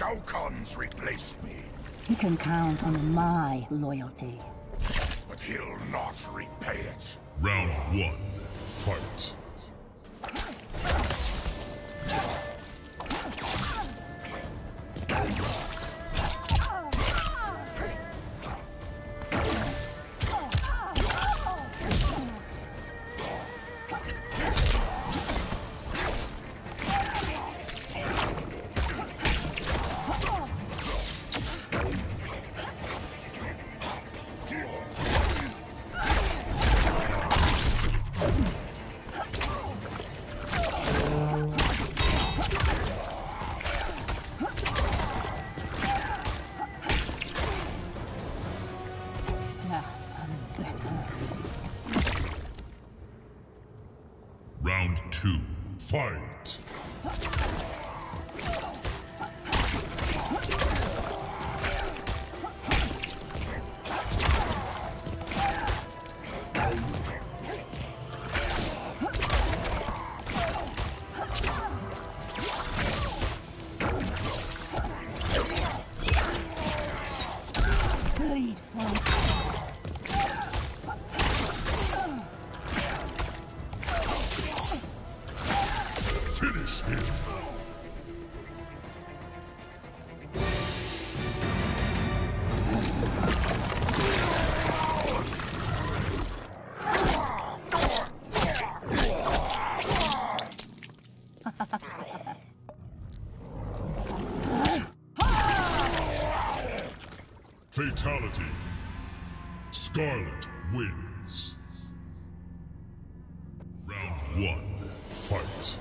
Shao Kahn's replaced me, He can count on my loyalty. but he'll not repay it. Round one, fight. One, fight.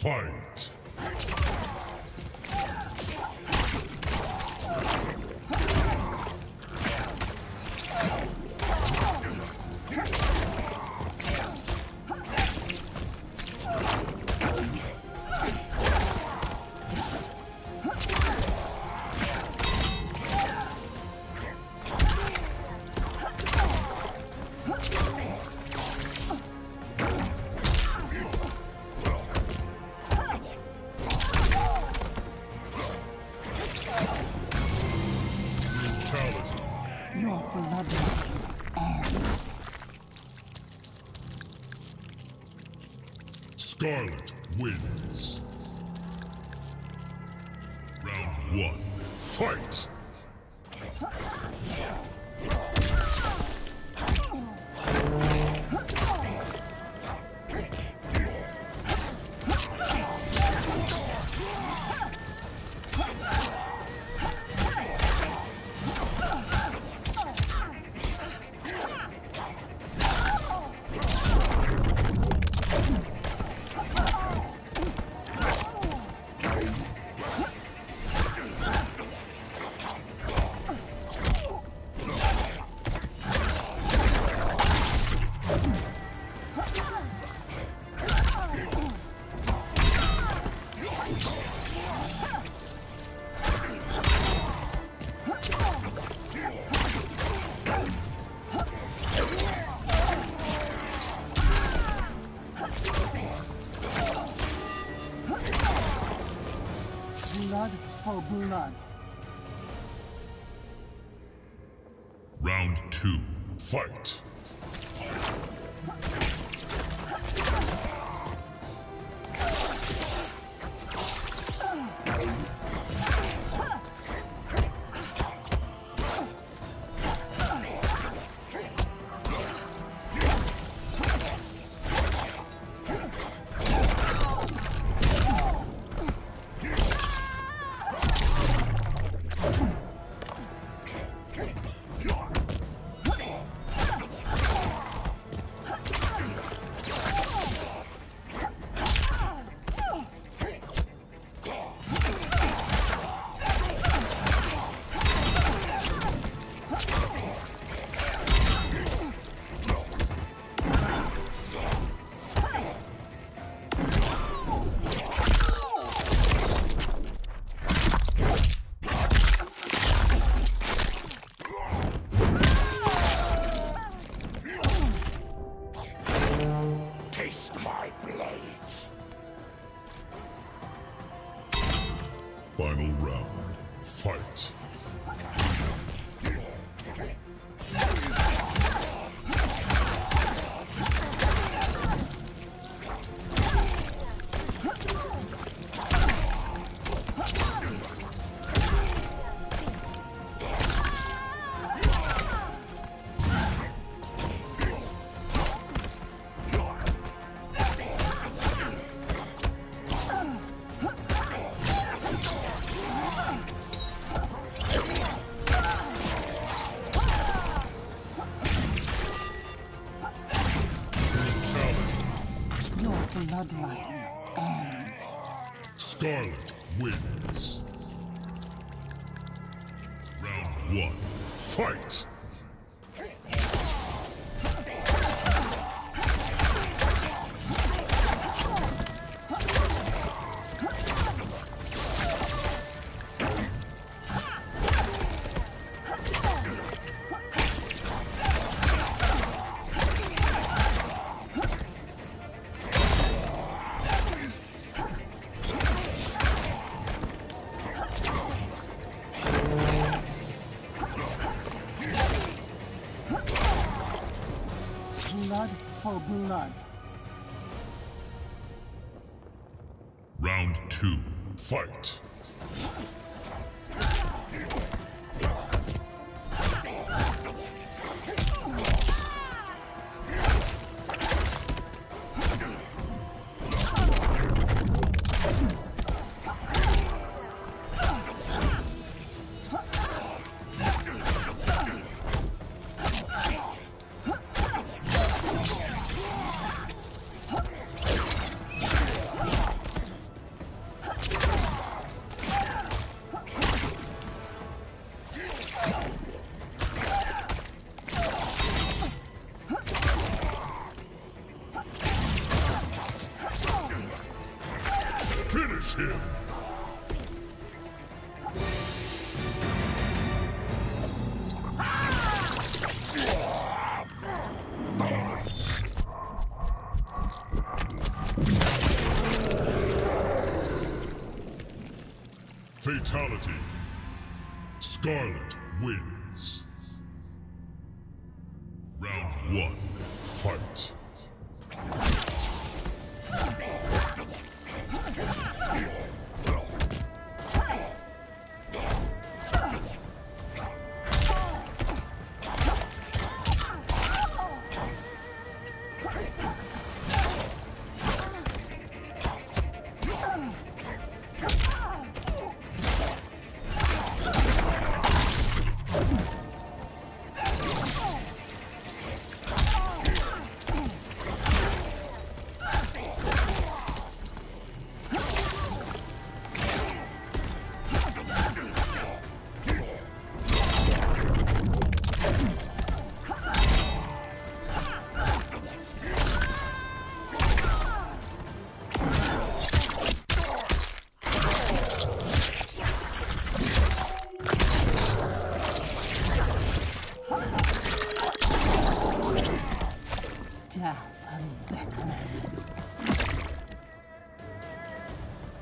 Fight. Skarlet wins. Round one, fight. Round two. Fight. Ah! Fatality. Skarlet wins.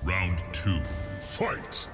Round two, fight!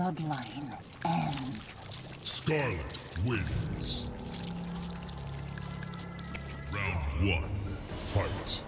Bloodline ends. Skarlet wins. Round one. Fight.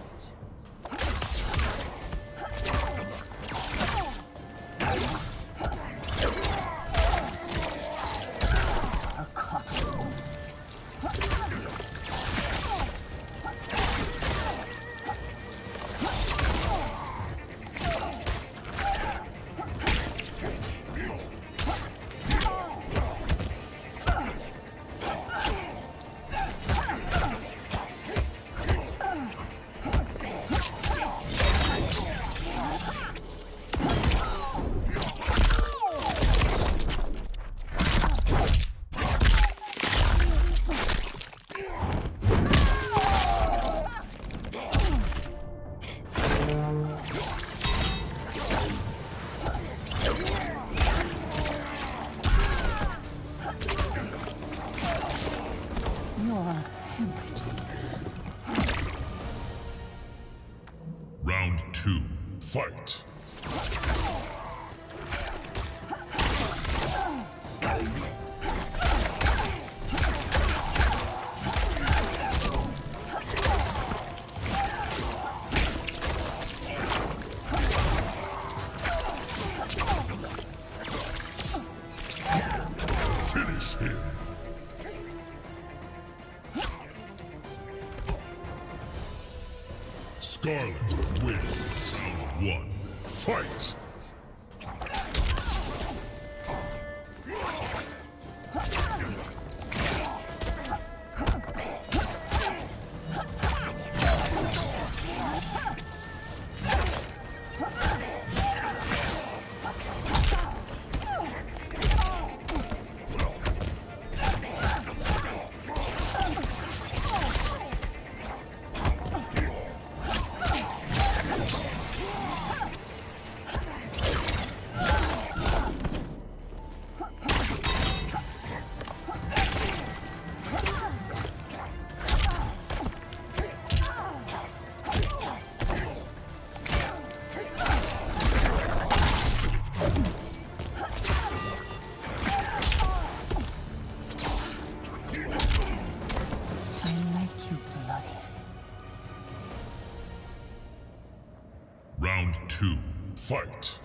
Round two. Fight!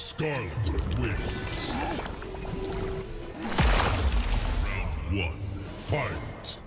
Skarlet wins. Round one, fight.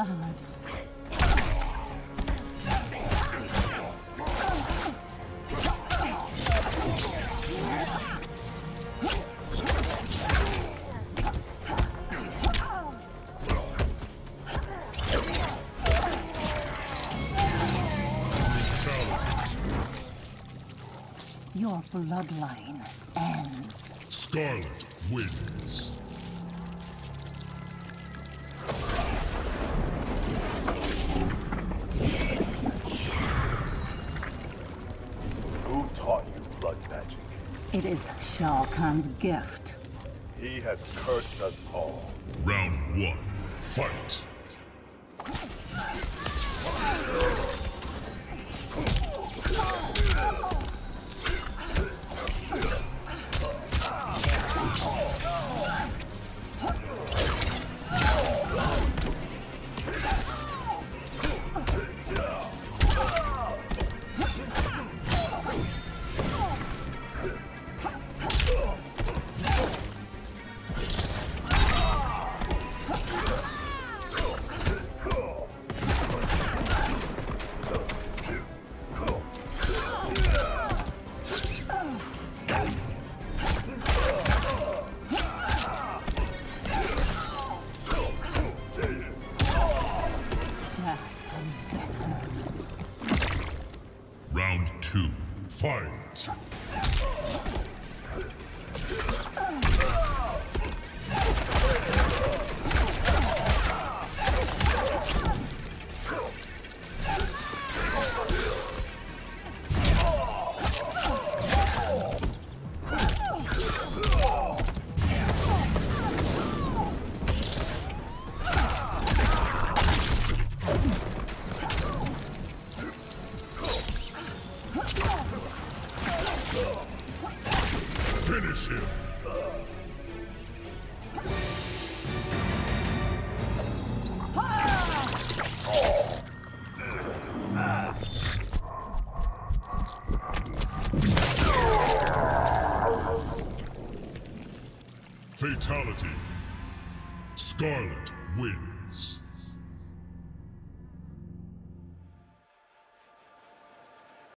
Blood. Your bloodline ends. Skarlet wins. Taught you blood magic? It is Shao Kahn's gift. He has cursed us all. Round one, fight.